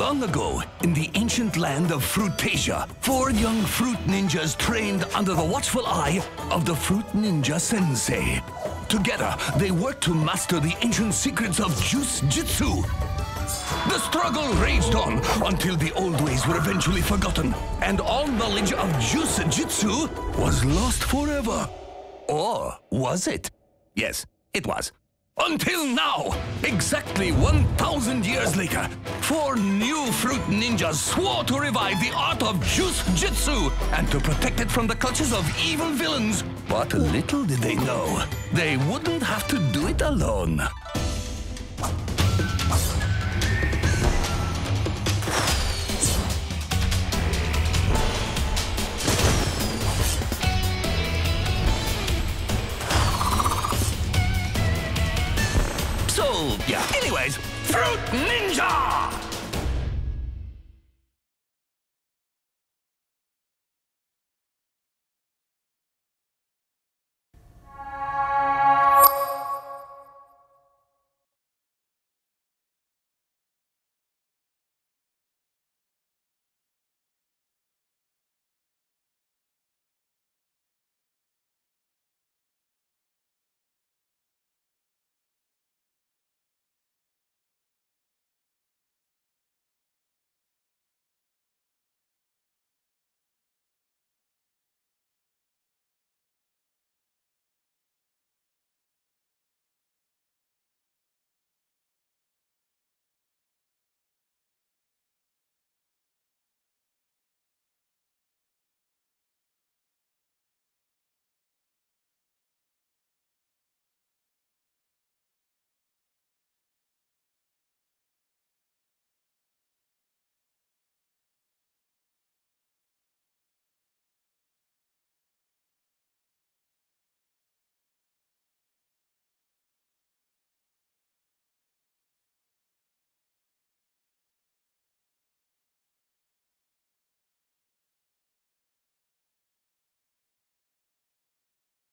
Long ago, in the ancient land of Fruitasia, four young fruit ninjas trained under the watchful eye of the Fruit Ninja Sensei. Together, they worked to master the ancient secrets of Juice Jitsu. The struggle raged on until the old ways were eventually forgotten, and all knowledge of Juice Jitsu was lost forever. Or was it? Yes, it was. Until now, exactly 1,000 years later, four new fruit ninjas swore to revive the art of Juice Jitsu and to protect it from the clutches of evil villains. But little did they know, they wouldn't have to do it alone. Anyways, Fruit Ninja!